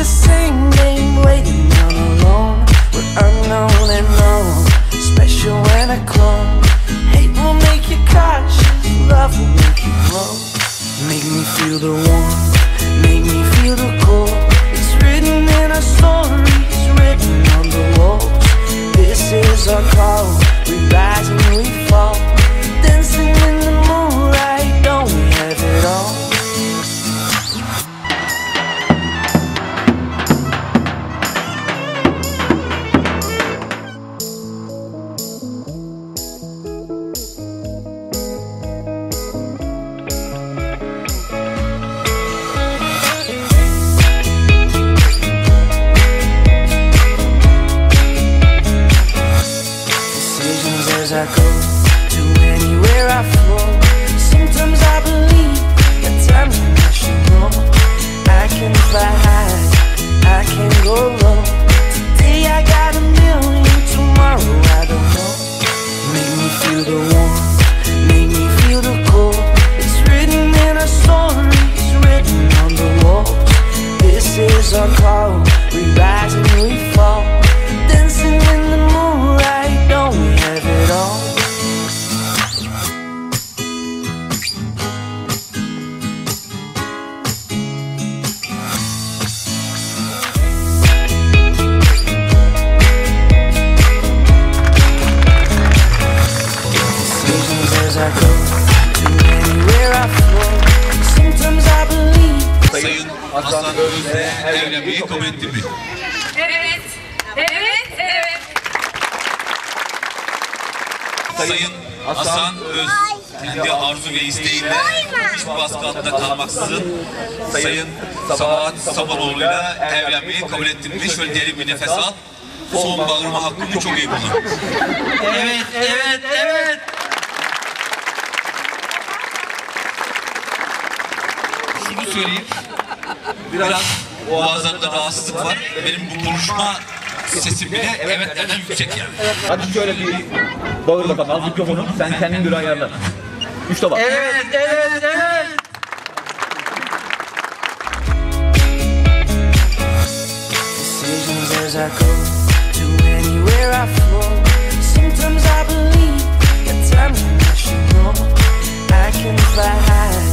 The same I go Sayın Hasan Öz'le evlenmeyi kabul etti mi? Evet. Evet. Evet. Sayın Hasan Öz kendi arzu ve isteğiyle hiçbir baskı altında kalmaksızın Sayın Sabahat Sabanoğlu'yla evlenmeyi kabul ettin mi? Şöyle derin bir nefes al. Son bağırma hakkını çok iyi kullan. Evet, evet, evet. Şunu söyleyeyim. Biraz boğazlarında rahatsızlık var. Benim bu konuşma sesim bile evetlerden yüksek yani. Hadi şöyle bir bağır bakalım. Al mikrofonu. Sen kendin göre ayarla. Üç tabak. Evet, evet, evet. Decisions as I go to anywhere I flow. Sometimes I believe, at times I'm rational. I can fly high,